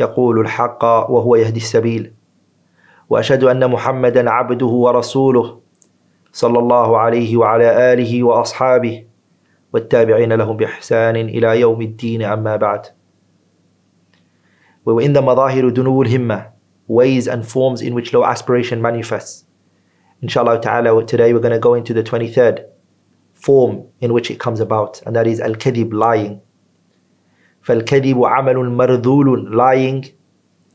يقول الحق وهو يهدي السبيل واشهد ان محمدا عبده ورسوله صلى الله عليه وعلى اله واصحابه والتابعين لهم باحسان إلى يوم الدين اما بعد We were in the مظاهر دنو الهمة ways and forms in which low aspiration manifests Inshallah ta'ala today we're going to go into the 23rd form in which it comes about and that is al-kadhib lying فالكذب عمل مرذول lying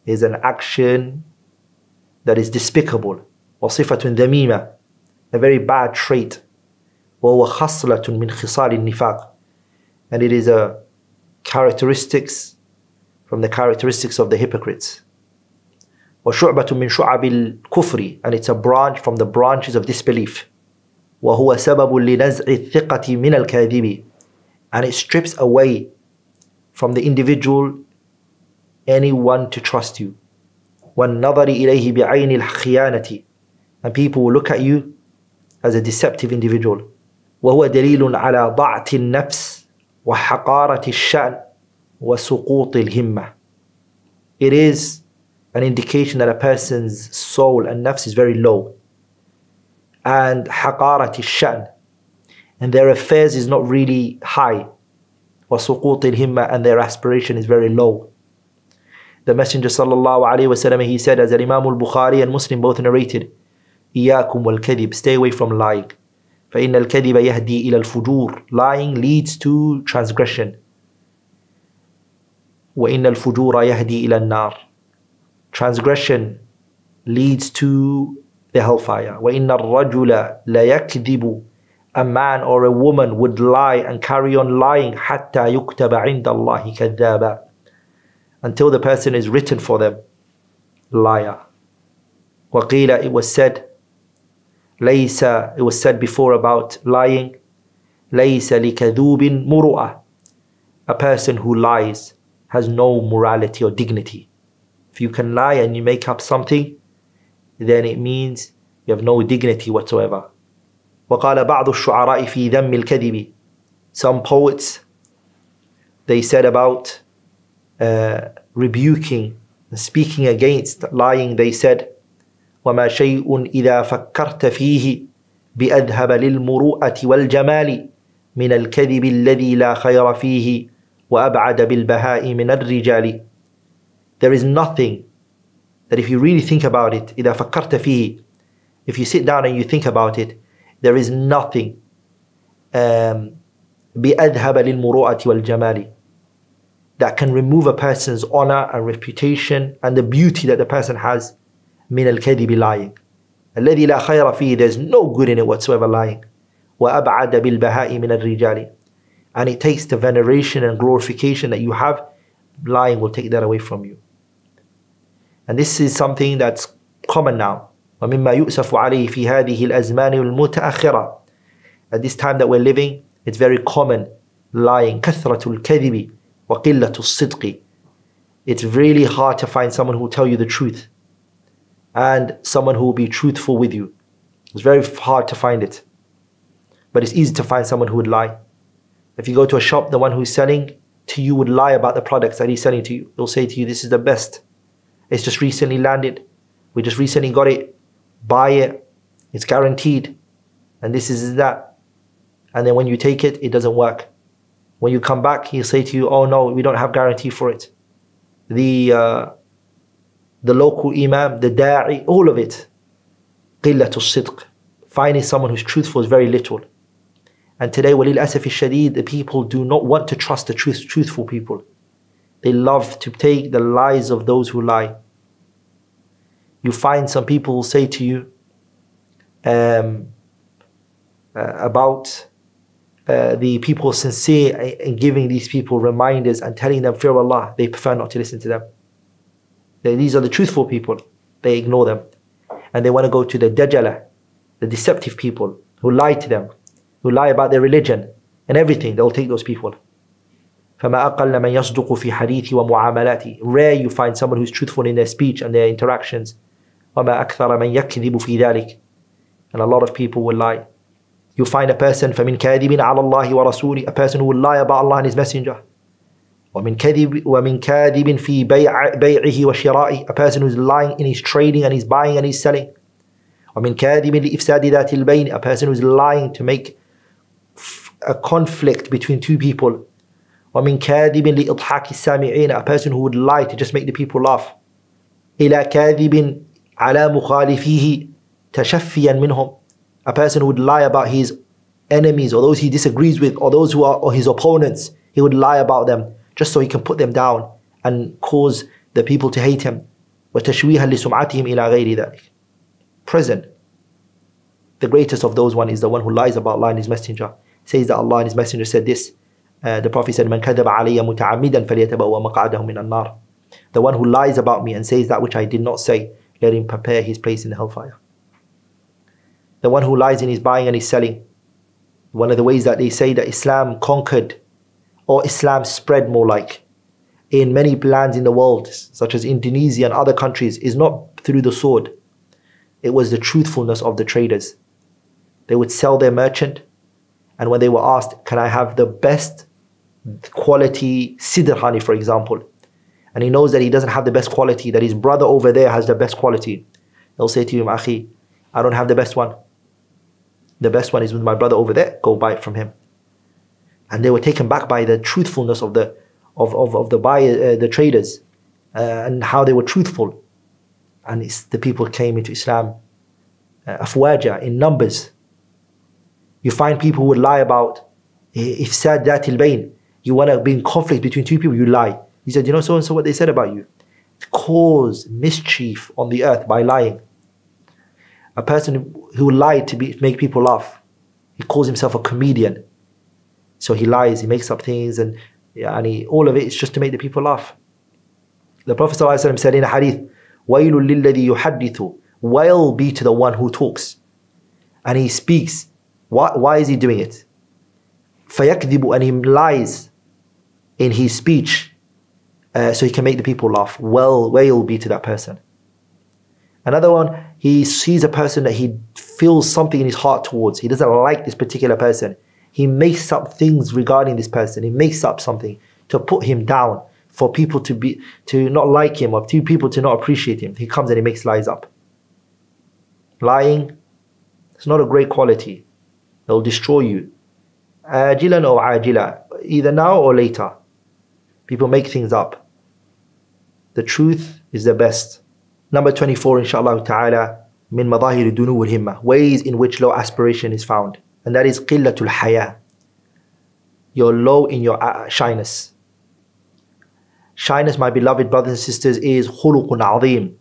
is an action that is despicable وصفة ذميمة a very bad trait وهو خصلة من خصال النفاق and it is a characteristics from the characteristics of the hypocrites وشعبة من شعب الكفر and it's a branch from the branches of disbelief وهو سبب لنزع الثقة من الكاذب and it strips away from the individual anyone to trust you والنظر إليه بعين الخيانة and people will look at you as a deceptive individual وهو دليل على ضعت النفس وحقارة الشأن وسقوط الهمة It is an indication that a person's soul and nafs is very low and حقارة الشأن and their affairs is not really high وسقوط الهمة and their aspiration is very low The Messenger sallallahu alayhi wasallam he said as Imam al-Bukhari and Muslim both narrated إياكم والكذب stay away from lying فإن الكذب يهدي إلى الفجور lying leads to transgression وإن الفجور يهدي إلى النار transgression leads to the hellfire وإن الرجل ليكذب a man or a woman would lie and carry on lying حتى يكتب عند الله كذابا until the person is written for them liar وقيل it was said ليس it was said before about lying ليس لكذوب مروءة a person who lies has no morality or dignity if you can lie and you make up something then it means you have no dignity whatsoever وقال بعض الشعراء في ذم الكذب some poets they said about uh, rebuking speaking against lying they said وما شيء إذا فكرت فيه بأذهب للمروءة والجمال من الكذب الذي لا خير فيه وأبعد بالبهاء من الرجال There is nothing that if you really think about it إذا فكرت فيه if you sit down and you think about it there is nothing um, بأذهب للمروءة والجمال that can remove a person's honor and reputation and the beauty that the person has من الكذب lying الذي لا خير فيه there's no good in it whatsoever lying وأبعد بالبهاء من الرجال and it takes the veneration and glorification that you have lying will take that away from you and this is something that's common now ومما يؤسف عليه في هذه الأزمان المتأخرة at this time that we're living it's very common lying كثرة الكذب وقلة الصدق it's really hard to find someone who will tell you the truth and someone who will be truthful with you it's very hard to find it but it's easy to find someone who would lie if you go to a shop the one who's selling to you would lie about the products that he's selling to you he'll say to you this is the best it's just recently landed we just recently got it buy it it's guaranteed and this is that and then when you take it it doesn't work when you come back he'll say to you oh no we don't have guarantee for it the uh, the local imam the da'i all of it قلة الصدق finding someone who's truthful is very little and today وللأسف الشديد the people do not want to trust the truth, truthful people they love to take the lies of those who lie you find some people will say to you um, uh, about uh, the people sincere in giving these people reminders and telling them fear Allah, they prefer not to listen to them. They, these are the truthful people. they ignore them. And they want to go to the dajjala, the deceptive people who lie to them, who lie about their religion and everything. They'll take those people. فما أقل من يصدق في حديث ومعاملاته Rare you find someone who's truthful in their speech and their interactions. وما أكثر من يكذب في ذلك And a lot of people will lie. You find a person فمن كاذب على الله ورسوله A person who will lie about Allah and His Messenger. ومن كذب ومن كاذب في بيع بيعه وشرائه A person who's lying in his trading and his buying and his selling. ومن كاذب لإفساد ذات البين A person who's lying to make a conflict between two people. ومن كاذب لإضحاك السامعين A person who would lie to just make the people laugh. إلى كاذب على مخالفيه تشفيا منهم A person who would lie about his enemies or those he disagrees with or those who are or his opponents. He would lie about them just so he can put them down and cause the people to hate him. وتشويها لسمعتهم إلى غير ذلك. Present. The greatest of those one is the one who lies about Allah and His Messenger. Says that Allah and His Messenger said this. Uh, the Prophet said, "Man كذب علي متعمدا فليتبوأ مقعده من النار." The one who lies about me and says that which I did not say, let him prepare his place in the hellfire. The one who lies in his buying and his selling. One of the ways that they say that Islam conquered or Islam spread more like in many lands in the world, such as Indonesia and other countries, is not through the sword. It was the truthfulness of the traders. They would sell their merchant, and when they were asked, Can I have the best quality sidr honey, for example? And he knows that he doesn't have the best quality, that his brother over there has the best quality. He'll say to him, Akhi, I don't have the best one. The best one is with my brother over there. Go buy it from him. And they were taken back by the truthfulness of the of, of, of the buyer, uh, the traders, uh, and how they were truthful. And the people came into Islam, uh, afwaja, in numbers. You find people who would lie about if said that bayn. You want to be in conflict between two people, you lie. He said, you know so and so what they said about you. Cause mischief on the earth by lying. A person who lied to be, make people laugh. He calls himself a comedian. So he lies, he makes up things, and, yeah, and he, all of it is just to make the people laugh. The Prophet ﷺ said in a hadith, وَيْلٌ لِلَّذِي يُحَدِّثُ Woe be to the one who talks. And he speaks. Why, why is he doing it? فَيَكْذِبُ And he lies in his speech uh, so he can make the people laugh. Well, where you'll be to that person. Another one, he sees a person that he feels something in his heart towards. He doesn't like this particular person. He makes up things regarding this person. He makes up something to put him down for people to be to not like him or two people to not appreciate him. He comes and he makes lies up. Lying, it's not a great quality. It'll destroy you. Ajilan or ajila, either now or later. People make things up. The truth is the best. Number 24, inshallah ta'ala, min madahir dunu himma ways in which low aspiration is found. And that is qillatul haya. You're low in your uh, shyness. Shyness, my beloved brothers and sisters, is khuluqun azim.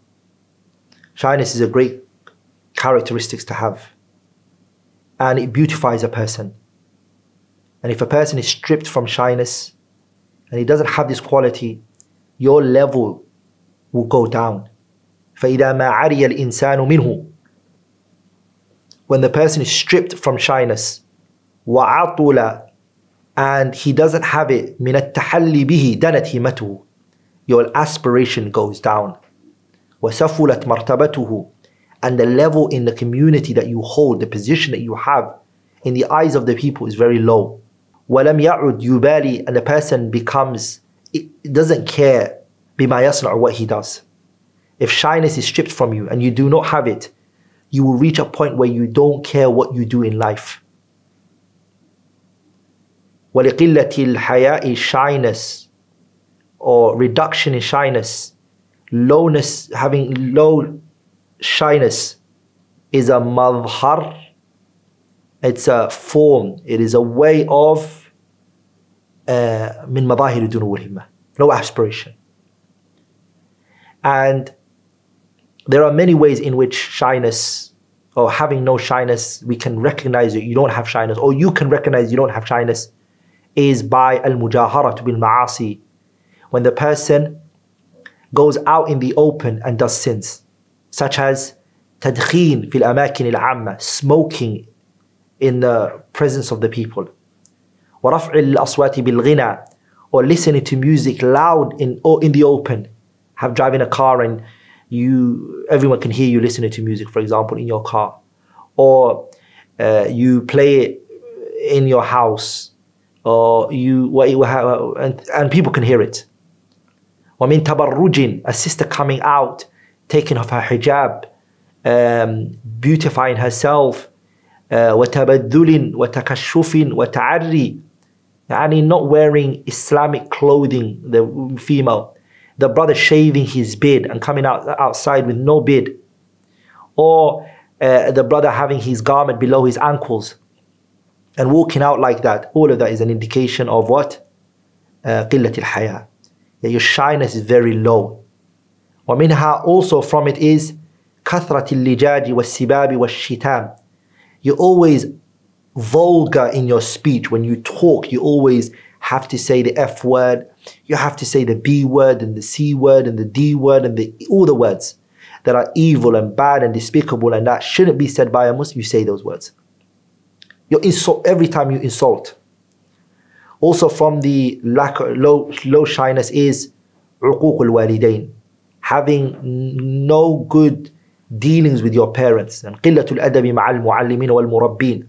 Shyness is a great characteristics to have. And it beautifies a person. And if a person is stripped from shyness and he doesn't have this quality, your level will go down. فإذا ما عري الإنسان منه when the person is stripped from shyness وعطل and he doesn't have it من التحلي به دنت همته your aspiration goes down وسفلت مرتبته and the level in the community that you hold the position that you have in the eyes of the people is very low ولم يعد يبالي and the person becomes it doesn't care بما يصنع what he does if shyness is stripped from you and you do not have it, you will reach a point where you don't care what you do in life. وَلِقِلَّةِ الْحَيَاءِ shyness or reduction in shyness, lowness, having low shyness is a madhar. It's a form. It is a way of uh, من مظاهر دنو الهمة. No aspiration. And there are many ways in which shyness or having no shyness, we can recognize that you don't have shyness, or you can recognize you don't have shyness, is by al mujaharat bil ma'asi. When the person goes out in the open and does sins. such as تدخين في الأماكن العامة smoking in the presence of the people ورفع الأصوات بالغنى or listening to music loud in or in the open have driving a car and you everyone can hear you listening to music for example in your car or uh, you play it in your house or you what you have and, and people can hear it ومن تبرج a sister coming out taking off her hijab um, beautifying herself uh, وتبذل وتكشف وتعري يعني not wearing Islamic clothing the female the brother shaving his beard and coming out outside with no beard or uh, the brother having his garment below his ankles and walking out like that all of that is an indication of what uh, قلة الحياة that your shyness is very low ومنها also from it is كثرة اللجاج والسباب والشتام you're always vulgar in your speech when you talk you always have to say the F word you have to say the B word and the C word and the D word and the, all the words that are evil and bad and despicable and that shouldn't be said by a Muslim, you say those words. You insult every time you insult. Also from the lack of low, low shyness is عقوق الوالدين having no good dealings with your parents and قلة الأدب مع المعلمين والمربين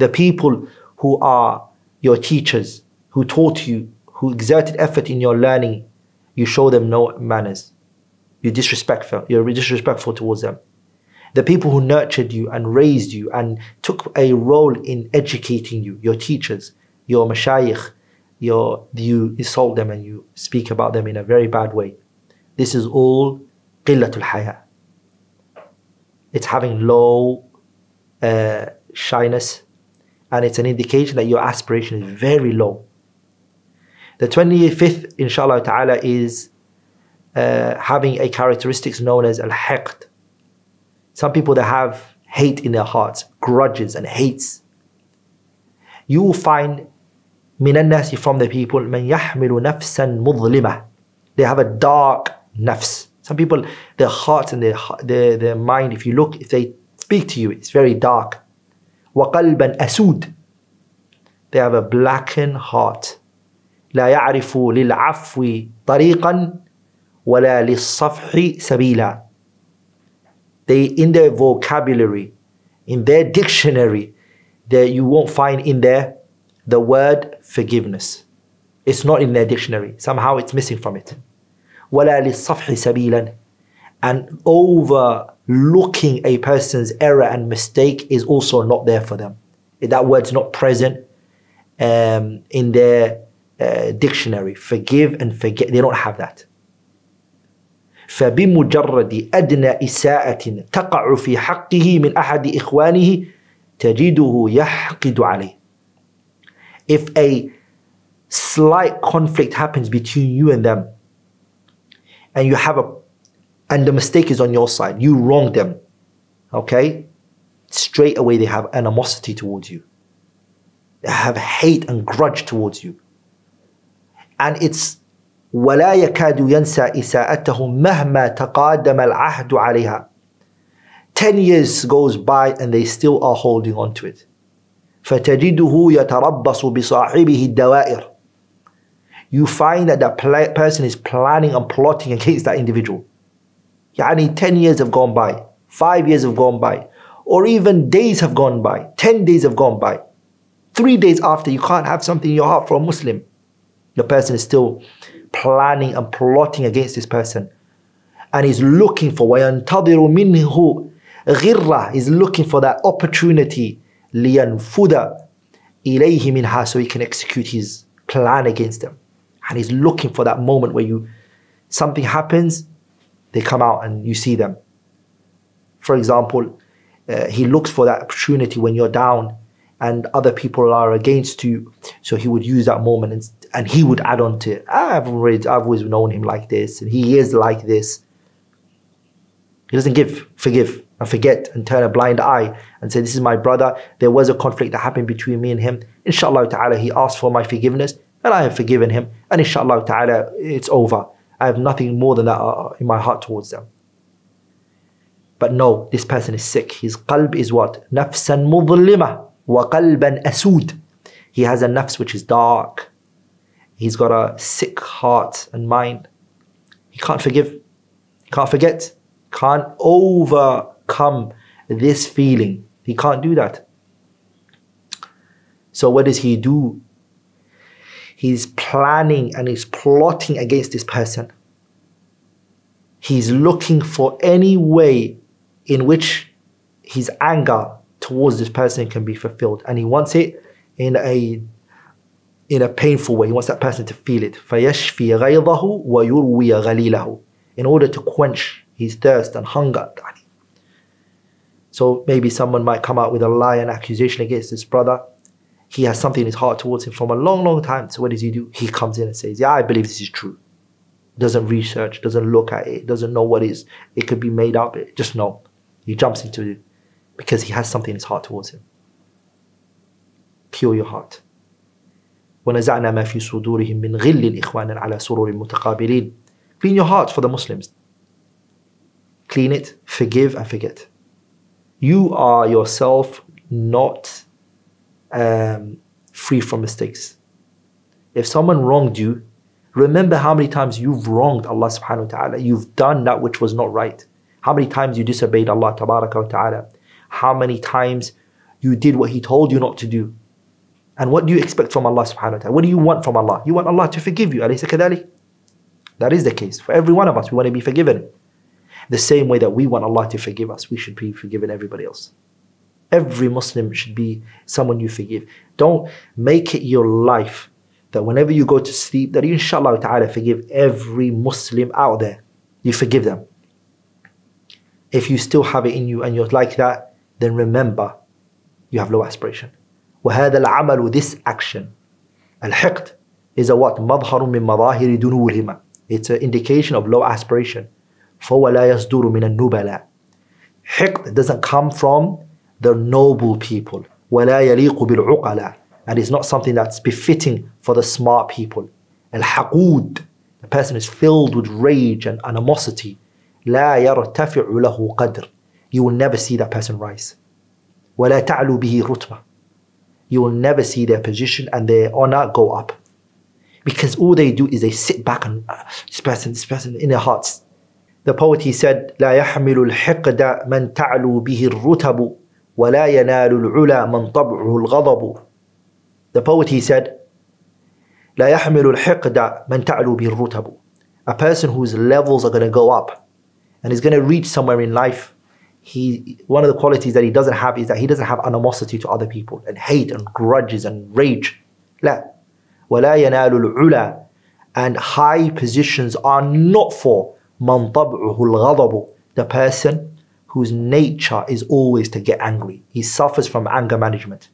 the people who are your teachers who taught you who exerted effort in your learning you show them no manners. You're disrespectful you're disrespectful towards them. The people who nurtured you and raised you and took a role in educating you your teachers your mashayikh your, you insult them and you speak about them in a very bad way. This is all qillatul haya. It's having low uh, shyness and it's an indication that your aspiration is very low. The 25th, inshallah ta'ala, is uh, having a characteristics known as al-haqd. Some people that have hate in their hearts, grudges and hates. You will find minannasi from the people, man yahmilu nafsan mudlima. They have a dark nafs. Some people, their hearts and their, their, their mind, if you look, if they speak to you, it's very dark. وقلبا أسود. They have a blackened heart. لا يعرف للعفو طريقا ولا للصفح سبيلا they in their vocabulary in their dictionary that you won't find in there the word forgiveness it's not in their dictionary somehow it's missing from it ولا للصفح سبيلا and overlooking a person's error and mistake is also not there for them that word's not present um, in their uh, dictionary forgive and forget they don't have that فبمجرد أدنى إساءة تقع في حقه من أحد إخوانه تجده يحقد عليه if a slight conflict happens between you and them and you have a and the mistake is on your side you wrong them okay straight away they have animosity towards you they have hate and grudge towards you and it's ولا يكاد ينسى إساءته مهما تقادم العهد عليها 10 years goes by and they still are holding on to it فتجده يتربص بصاحبه الدوائر you find that that person is planning and plotting against that individual يعني 10 years have gone by 5 years have gone by or even days have gone by 10 days have gone by 3 days after you can't have something in your heart for a Muslim the person is still planning and plotting against this person. And he's looking for وَيَنْتَظِرُ مِنْهُ غِرَّةً He's looking for that opportunity لِيَنْفُدَ إِلَيْهِ مِنْهَا So he can execute his plan against them. And he's looking for that moment where you something happens, they come out and you see them. For example, uh, he looks for that opportunity when you're down and other people are against you. So he would use that moment and, and he would add on to it. I've already, I've always known him like this, and he is like this. He doesn't give, forgive, and forget and turn a blind eye and say, This is my brother. There was a conflict that happened between me and him. Inshallah ta'ala, he asked for my forgiveness, and I have forgiven him. And inshallah ta'ala, it's over. I have nothing more than that uh, in my heart towards them. But no, this person is sick. His qalb is what? Nafsan mudlima wa qalban asud. He has a nafs which is dark. He's got a sick heart and mind. He can't forgive. He can't forget. Can't overcome this feeling. He can't do that. So what does he do? He's planning and he's plotting against this person. He's looking for any way in which his anger towards this person can be fulfilled. And he wants it in a in a painful way. He wants that person to feel it. فَيَشْفِي غَيْظَهُ وَيُرْوِيَ غَلِيلَهُ In order to quench his thirst and hunger. So maybe someone might come out with a lie and accusation against this brother. He has something in his heart towards him from a long, long time. So what does he do? He comes in and says, Yeah, I believe this is true. Doesn't research, doesn't look at it, doesn't know what is. It could be made up. Just know. He jumps into it because he has something in his heart towards him. Pure your heart. ونزعنا ما في صدورهم من غل إخوانا على سرور متقابلين Clean your heart for the Muslims. Clean it, forgive and forget. You are yourself not um, free from mistakes. If someone wronged you, remember how many times you've wronged Allah subhanahu wa ta'ala. You've done that which was not right. How many times you disobeyed Allah ta'ala. How many times you did what He told you not to do. And what do you expect from Allah subhanahu wa ta'ala? What do you want from Allah? You want Allah to forgive you. That is the case. For every one of us, we want to be forgiven. The same way that we want Allah to forgive us, we should be forgiven everybody else. Every Muslim should be someone you forgive. Don't make it your life that whenever you go to sleep, that you inshallah ta'ala forgive every Muslim out there. You forgive them. If you still have it in you and you're like that, then remember you have low aspiration. وهذا العمل this action الحقد is a what مظهر من مظاهر دنو الهمة it's an indication of low aspiration فهو لا يصدر من النبلاء حقد doesn't come from the noble people ولا يليق بالعقلاء and it's not something that's befitting for the smart people الحقود the person is filled with rage and animosity لا يرتفع له قدر you will never see that person rise ولا تعلو به رتبة you will never see their position and their honor go up because all they do is they sit back and uh, this person this person in their hearts the poet he said لا يحمل الحقد من تعلو به الرتب ولا ينال العلا من طبعه الغضب the poet he said لا يحمل الحقد من تعلو به الرتب a person whose levels are going to go up and is going to reach somewhere in life he one of the qualities that he doesn't have is that he doesn't have animosity to other people and hate and grudges and rage لا ولا ينال العلا and high positions are not for من طبعه الغضب the person whose nature is always to get angry. He suffers from anger management.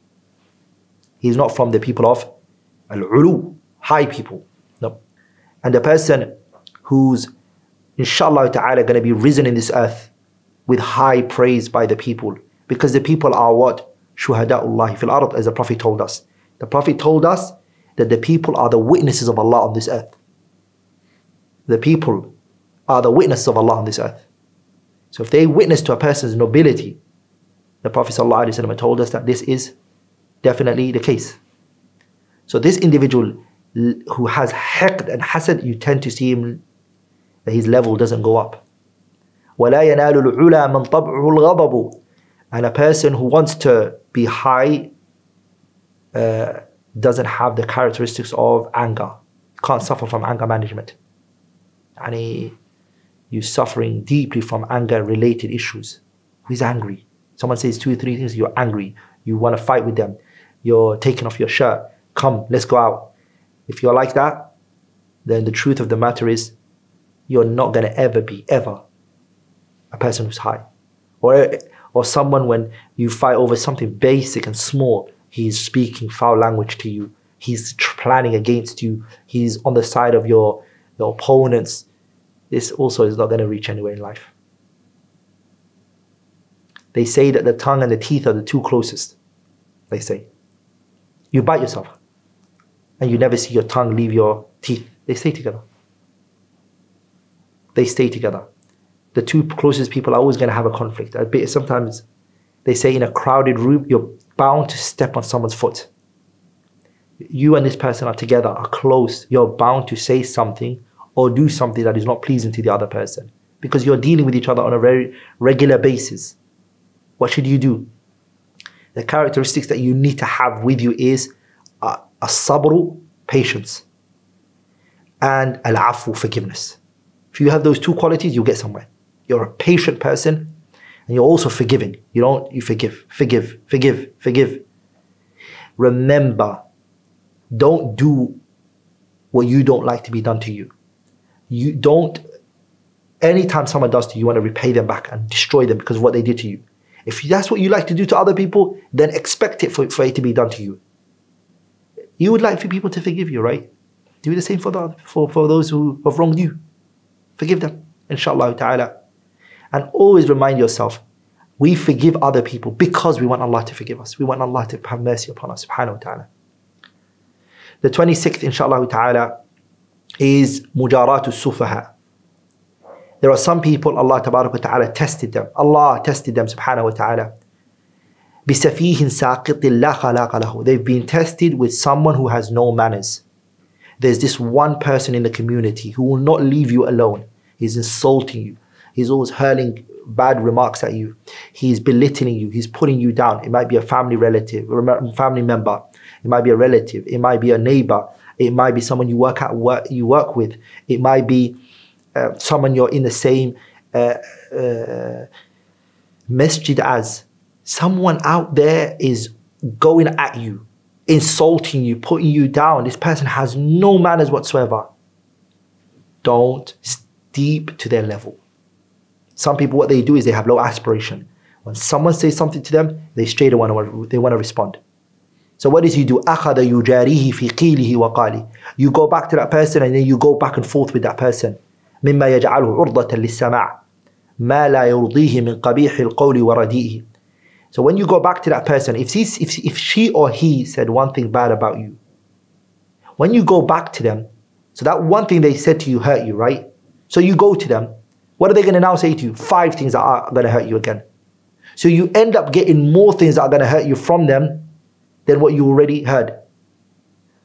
He's not from the people of al-ulu high people. No. And the person who's inshallah ta'ala going to be risen in this earth with high praise by the people. Because the people are what? Shuhada'ullah fil ard as the prophet told us. The prophet told us that the people are the witnesses of Allah on this earth. The people are the witnesses of Allah on this earth so if they witness to a person's nobility the prophet ﷺ told us that this is definitely the case so this individual who has haqd and hasad you tend to see him that his level doesn't go up ولا ينال العلا من طبعه الغضب and a person who wants to be high uh, doesn't have the characteristics of anger can't suffer from anger management and you're suffering deeply from anger related issues who's angry someone says two or three things you're angry you want to fight with them you're taking off your shirt come let's go out if you're like that then the truth of the matter is you're not going to ever be ever a person who's high. Or, or someone when you fight over something basic and small, he's speaking foul language to you. He's planning against you. He's on the side of your, your opponents. This also is not going to reach anywhere in life. They say that the tongue and the teeth are the two closest. They say. You bite yourself and you never see your tongue leave your teeth. They stay together. They stay together the two closest people are always going to have a conflict. Sometimes they say in a crowded room, you're bound to step on someone's foot. You and this person are together, are close. You're bound to say something or do something that is not pleasing to the other person because you're dealing with each other on a very regular basis. What should you do? The characteristics that you need to have with you is a, sabru, patience, and al-afu, forgiveness. If you have those two qualities, you'll get somewhere. You're a patient person and you're also forgiving. You don't, you forgive, forgive, forgive, forgive. Remember, don't do what you don't like to be done to you. You don't, anytime someone does to you, you want to repay them back and destroy them because of what they did to you. If that's what you like to do to other people, then expect it for, for it to be done to you. You would like for people to forgive you, right? Do the same for, the, for, for those who have wronged you. Forgive them, inshallah ta'ala. And always remind yourself, we forgive other people because we want Allah to forgive us. We want Allah to have mercy upon us, subhanahu wa ta'ala. The 26th, inshallah ta'ala, is mujaratu sufaha. There are some people, Allah wa ta'ala tested them. Allah tested them, subhanahu wa ta'ala. بِسَفِيهٍ سَاقِطٍ لَا خَلَاقَ لَهُ They've been tested with someone who has no manners. There's this one person in the community who will not leave you alone. He's insulting you. He's always hurling bad remarks at you. He's belittling you. He's putting you down. It might be a family relative, a family member. It might be a relative. It might be a neighbor. It might be someone you work at work you work with. It might be uh, someone you're in the same uh, uh, masjid as. Someone out there is going at you, insulting you, putting you down. This person has no manners whatsoever. Don't steep to their level. Some people, what they do is they have low aspiration. When someone says something to them, they straight away they want to respond. So what does he do? أخذ يجاريه في قيله وقاله. You go back to that person and then you go back and forth with that person. مما يجعله عرضة للسماع. ما لا يرضيه من قبيح القول ورديئه. So when you go back to that person, if, he, if, if she or he said one thing bad about you, when you go back to them, so that one thing they said to you hurt you, right? So you go to them, what are they going to now say to you? Five things that are going to hurt you again. So you end up getting more things that are going to hurt you from them than what you already heard.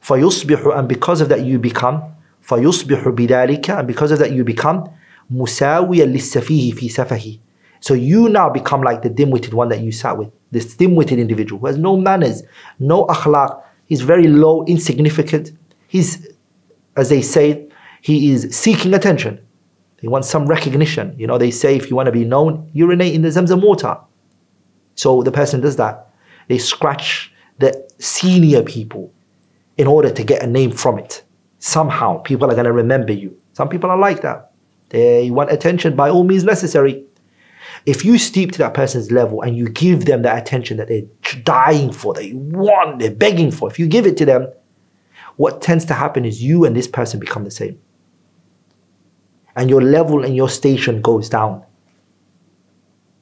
فَيُصْبِحُ And because of that you become فَيُصْبِحُ بِذَلِكَ And because of that you become مُسَاوِيًا لِلسَّفِيهِ فِي سَفَهِ So you now become like the dim-witted one that you sat with. This dim-witted individual who has no manners, no akhlaq. He's very low, insignificant. He's, as they say, he is seeking attention. He wants some recognition. You know, they say if you want to be known, urinate in the Zamzam water. So the person does that. They scratch the senior people in order to get a name from it. Somehow people are going to remember you. Some people are like that. They want attention by all means necessary. If you steep to that person's level and you give them that attention that they're dying for, they want, they're begging for, if you give it to them, what tends to happen is you and this person become the same. And your level and your station goes down.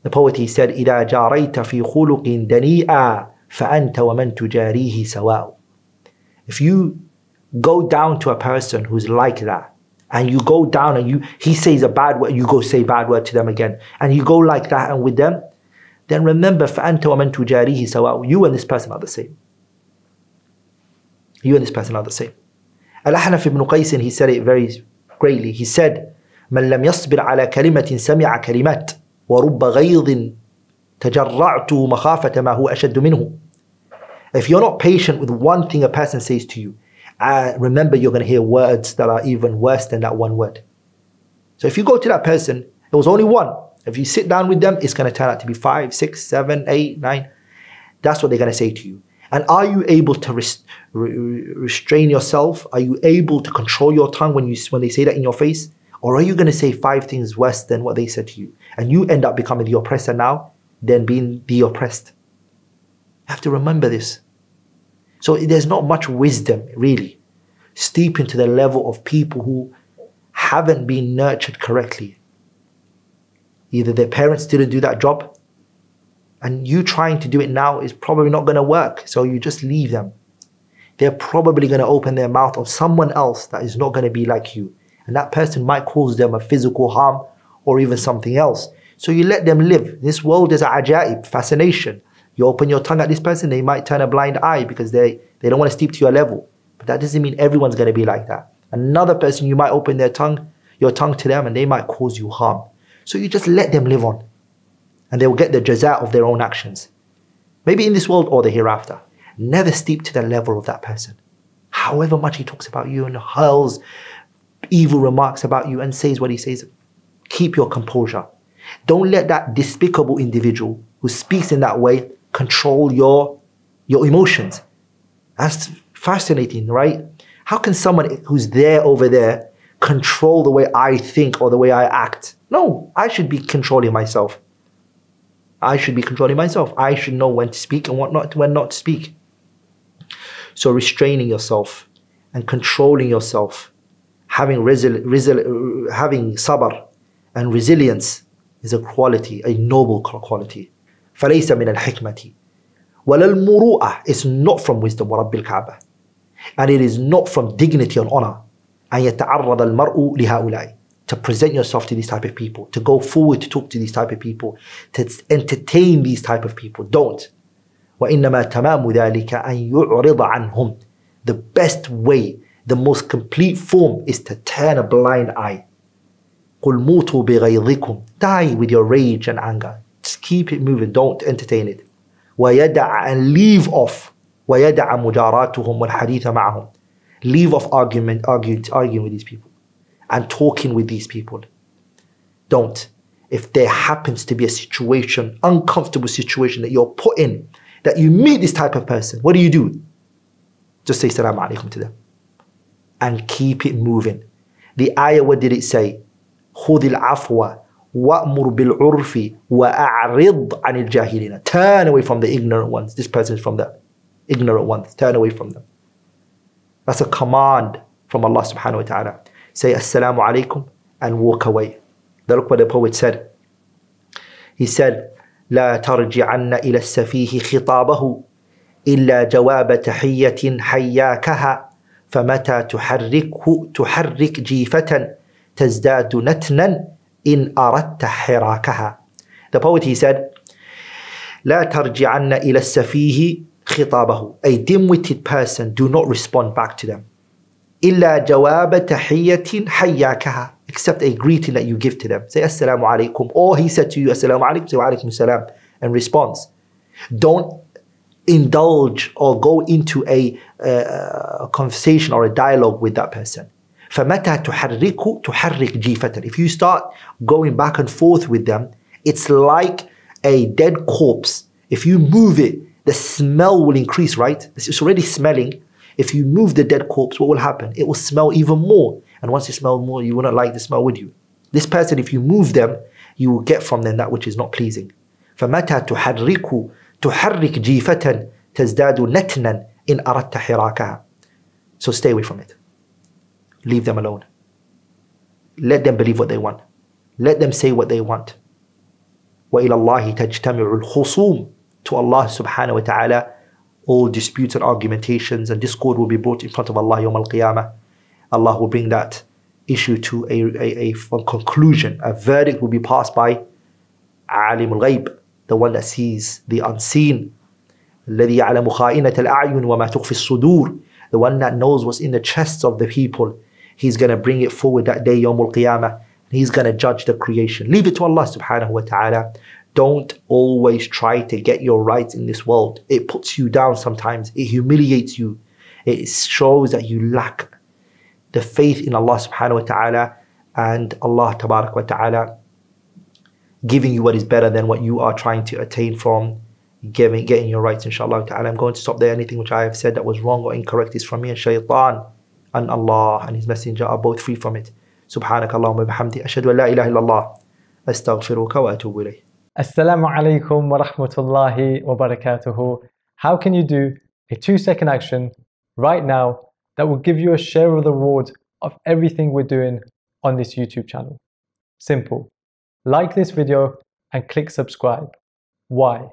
The poet he said, إِذَا جَارَيْتَ فِي خُلُقٍ دَنِيئًا فأنت ومن تجاريه سواء. If you go down to a person who's like that, and you go down and you he says a bad word, you go say bad word to them again, and you go like that and with them, then remember فأنت ومن تجاريه سواء. You and this person are the same. You and this person are the same. Al-Ahnaf ibn Qais, he said it very greatly. He said, من لم يصبر على كلمة سمع كلمات ورب غيظ تجرعت مخافة ما هو أشد منه if you're not patient with one thing a person says to you, uh, remember you're going to hear words that are even worse than that one word. So if you go to that person, it was only one. If you sit down with them, it's going to turn out to be five, six, seven, eight, nine. That's what they're going to say to you. And are you able to re- restrain yourself? Are you able to control your tongue when you when they say that in your face? Or are you going to say five things worse than what they said to you? And you end up becoming the oppressor now, than being the oppressed have to remember this. So there's not much wisdom, really, steeping to the level of people who haven't been nurtured correctly. Either their parents didn't do that job, and you trying to do it now is probably not going to work. So you just leave them. They're probably going to open their mouth on someone else that is not going to be like you. And that person might cause them a physical harm or even something else. So you let them live. This world is a ajaib, fascination. You open your tongue at this person, they might turn a blind eye because they, they don't want to steep to your level. But that doesn't mean everyone's going to be like that. Another person, you might open their tongue, your tongue to them, and they might cause you harm. So you just let them live on. And they will get the jaza of their own actions. Maybe in this world or the hereafter. Never steep to the level of that person. However much he talks about you and hurls evil remarks about you and says what he says, keep your composure. Don't let that despicable individual who speaks in that way control your, your emotions. That's fascinating, right? How can someone who's there over there control the way I think or the way I act? No, I should be controlling myself. I should be controlling myself. I should know when to speak and what not when not to speak. So restraining yourself and controlling yourself, having resil- resil- having sabr and resilience is a quality, a noble quality. فليس من الحكمة ولا المروءة is not from wisdom ورب الكعبة and it is not from dignity and honor أن يتعرض المرء لهؤلاء to present yourself to these type of people to go forward to talk to these type of people to entertain these type of people don't وإنما تمام ذلك أن يعرض عنهم the best way the most complete form is to turn a blind eye قل موتوا بغيظكم die with your rage and anger just keep it moving don't entertain it ويدع and leave off ويدع مجاراتهم والحديث معهم leave off argument arguing, arguing with these people and talking with these people don't if there happens to be a situation uncomfortable situation that you're put in that you meet this type of person what do you do just say salam alaikum to them and keep it moving the ayah what did it say خذ العفو وأمر بالعرف وأعرض عن الجاهلين turn away from the ignorant ones this person is from the ignorant ones turn away from them that's a command from Allah subhanahu wa ta'ala say assalamu alaikum and walk away look what the poet said he said لا ترجعن إلى السفيه خطابه إلا جواب تحية حياكها فمتى تحركه تحرك جيفة تزداد نتنا إن أردت حراكها The poet he said لا ترجعن إلى السفيه خطابه A dim-witted person do not respond back to them إلا جواب تحية حياكها except a greeting that you give to them say السلام عليكم or he said to you السلام عليكم say وعليكم السلام and response don't indulge or go into a, uh, a conversation or a dialogue with that person فمتى تحرك تحرك جيفة if you start going back and forth with them it's like a dead corpse if you move it the smell will increase right it's already smelling if you move the dead corpse what will happen it will smell even more and once it smells more you wouldn't like the smell would you this person if you move them you will get from them that which is not pleasing فمتى تحرك تحرك جيفة تزداد نتنا إن أردت حراكها so stay away from it leave them alone. Let them believe what they want. Let them say what they want. وإلى الله تجتمع الخصوم to Allah subhanahu wa ta'ala all disputes and argumentations and discord will be brought in front of Allah يوم القيامة Allah will bring that issue to a, a, a conclusion a verdict will be passed by عالم الغيب the one that sees the unseen الذي يعلم خائنة الأعين وما تخفي الصدور the one that knows what's in the chests of the people He's going to bring it forward that day, Yawmul Qiyamah. He's going to judge the creation. Leave it to Allah subhanahu wa ta'ala. Don't always try to get your rights in this world. It puts you down sometimes. It humiliates you. It shows that you lack the faith in Allah subhanahu wa ta'ala and Allah tabarak wa ta'ala giving you what is better than what you are trying to attain from giving, getting your rights inshallah ta'ala. I'm going to stop there. Anything which I have said that was wrong or incorrect is from me and shaitan and Allah and His Messenger are both free from it. سبحانك اللهم وبحمدك أشهد أن لا إله إلا الله أستغفرك وأتوب إليه. Assalamu alaikum wa rahmatullahi wa barakatuhu. How can you do a two second action right now that will give you a share of the reward of everything we're doing on this YouTube channel? Simple. Like this video and click subscribe. Why?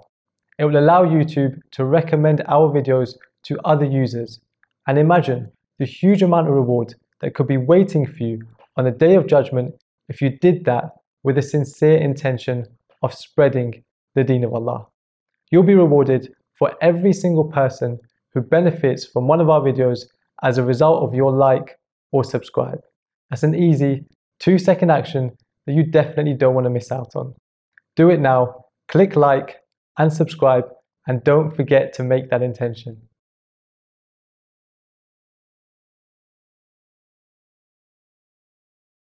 It will allow YouTube to recommend our videos to other users. And imagine the huge amount of reward that could be waiting for you on the day of judgment if you did that with a sincere intention of spreading the deen of Allah. You'll be rewarded for every single person who benefits from one of our videos as a result of your like or subscribe. That's an easy two second action that you definitely don't want to miss out on. Do it now, click like and subscribe, and don't forget to make that intention.